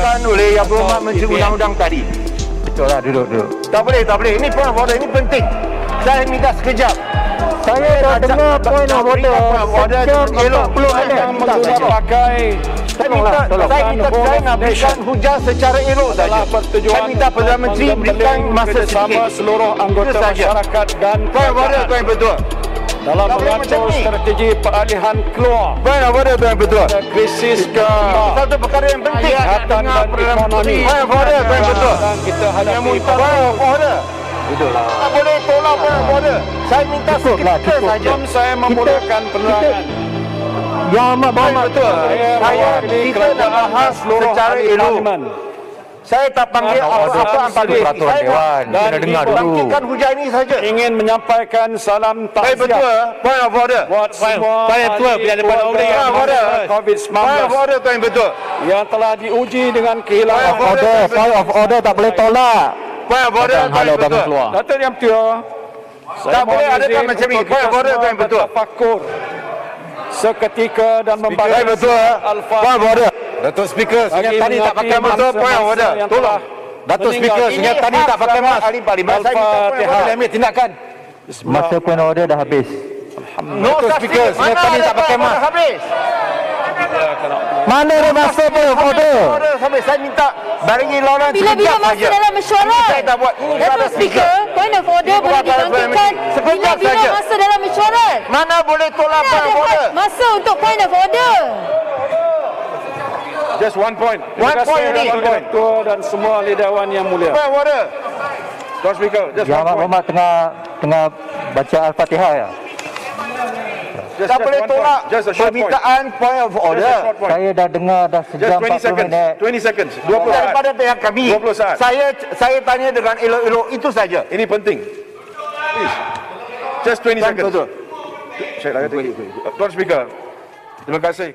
dilakukan oleh Yang Berhormat Menteri Undang-Undang tadi. Betul lah, duduk, duduk. Tak boleh, tak boleh. Ini point of order, ini penting. Saya minta sekejap. Saya dah dengar point of order. Order Sejam elok. 40 minit. Saya minta saja. pakai Saya minta, tolong. saya minta saya nak berikan hujah secara elok saja. Saya minta Perdana Menteri berikan masa sedikit. seluruh anggota masyarakat dan Point of order tu yang betul. dalam mengatur strategi peralihan keluar Point of order tu yang betul. krisis ke dan ekonomi Point of order tu yang betul. kita hadapi of order. Duduklah. Tak boleh tolak of order. Saya minta seketika saja. Saya memulakan penerangan Yang amat Baik, betul. saya kita kerajaan bahas secara elok. Saya tak panggil apa-apa antara segi Peraturan Saya Dewan. dan Kena dengar dulu. bangkitkan hujah ini saja. ingin menyampaikan salam Baik betul. takziah Point of order. buat semua Pada tua, bila ada pada keluarga orang yang order. COVID-19 Point of order tu yang betul. yang telah diuji dengan kehilangan Point of Order, point of order tak boleh tolak. Point of order tu yang betul. Datuk Yang Tua Tak boleh adakan macam ni. Point of order tu yang betul. Tafakur seketika dan membaca Baik betul. Point of order. Datuk Speaker, sengat tadi tak pakai bangsa order. yang Tolong. telah Datuk. Speaker, sengat tadi tak pakai mas. Ahli Parlimen. Saya minta point Al-Fatihah. order. Ambil tindakan. Masa point of order dah habis. No such Speaker. Mana tadi tak pakai order mask. Habis. Mana ada masa of order? Order habis. Saya minta bagi lawan Bila-bila sekejap masa saja. dalam mesyuarat. Saya tak buat. Datuk Speaker, point of order boleh dibangkitkan. Sekejap bila-bila saja. masa dalam mesyuarat. Mana boleh tolak point of order? masa untuk point of order. Just one point. One Terima point only. Datuk Yang Tua dan semua ahli dewan yang mulia. Point order. Datuk Speaker, just Yang one point. berhormat tengah tengah baca Al-Fatihah ya. Just, Tak boleh tolak short point. permintaan point of order. point. Saya dah dengar dah sejam 20 40 seconds. minit. 20 seconds. 20 saat. Daripada pihak kami. 20 saat. Saya saya tanya dengan elok-elok itu saja. Ini penting. Please. Just 20 Kan seconds. Saya lagi. Tuan Speaker. Terima kasih.